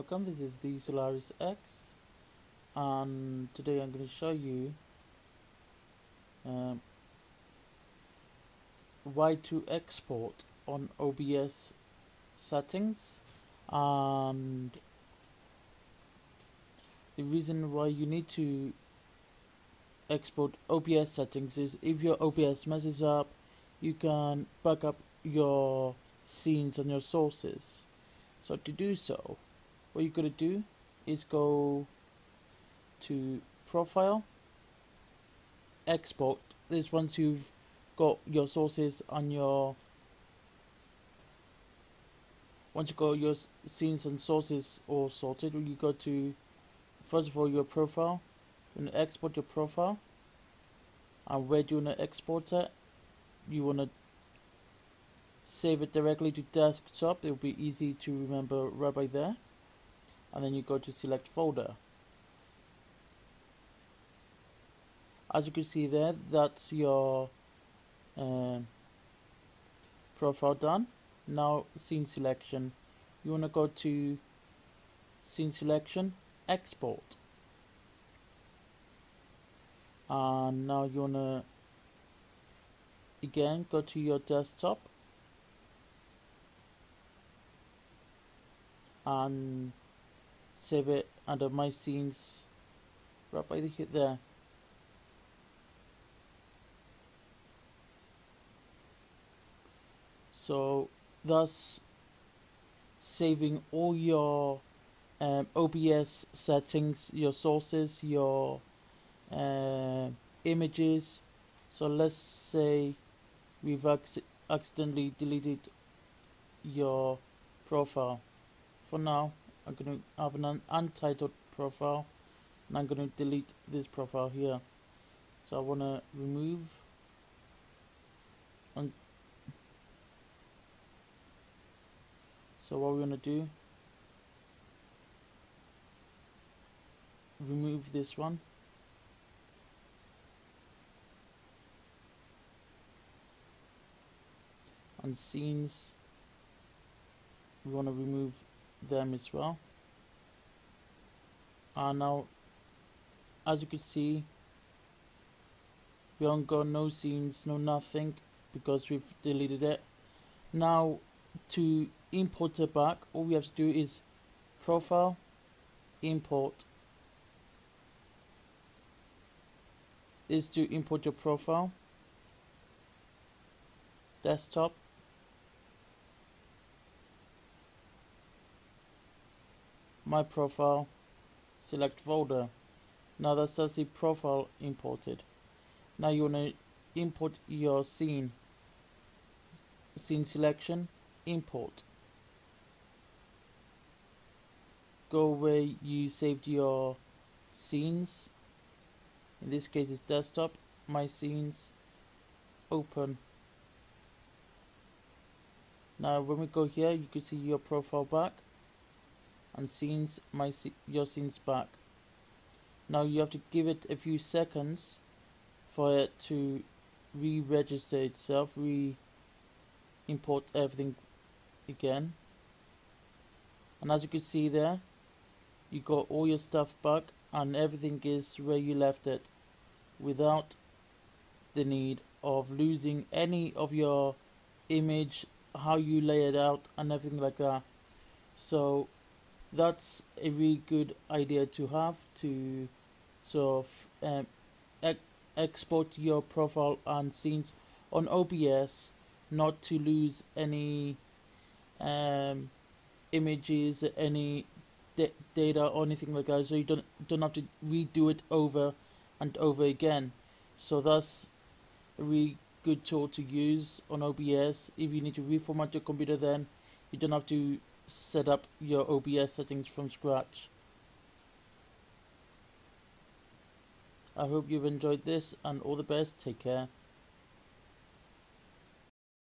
welcome. This is the Solaris X and today I'm going to show you um, why to export on OBS settings and the reason why you need to export OBS settings is if your OBS messes up you can back up your scenes and your sources. So to do so what you're going to do is go to profile export. This once you've got your sources and your once you got your scenes and sources all sorted you go to first of all your profile. To export your profile. And where do you want to export it? You want to save it directly to desktop. It will be easy to remember right by there and then you go to select folder. As you can see there that's your um, profile done. Now scene selection. You want to go to scene selection export. And now you want to again go to your desktop. And save it under my scenes. Right by the hit there. So thus saving all your um, OBS settings your sources your uh, images. So let's say we've ac accidentally deleted your profile. For now I'm going to have an untitled profile and I'm going to delete this profile here. So I want to remove and so what we're going to do remove this one. And scenes we want to remove them as well. And now as you can see we haven't got no scenes no nothing because we've deleted it. Now to import it back all we have to do is profile import. Is to import your profile. Desktop my profile select folder. Now that's just the profile imported. Now you want to import your scene. Scene selection import. Go where you saved your scenes. In this case it's desktop. My scenes open. Now when we go here you can see your profile back and scenes my your scenes back. Now you have to give it a few seconds for it to re-register itself re import everything again. And as you can see there you got all your stuff back and everything is where you left it without the need of losing any of your image how you lay it out and everything like that. So that's a really good idea to have to sort of um, ex export your profile and scenes on OBS not to lose any um, images any data or anything like that. So you don't don't have to redo it over and over again. So that's a really good tool to use on OBS if you need to reformat your computer then you don't have to set up your OBS settings from scratch. I hope you've enjoyed this and all the best. Take care.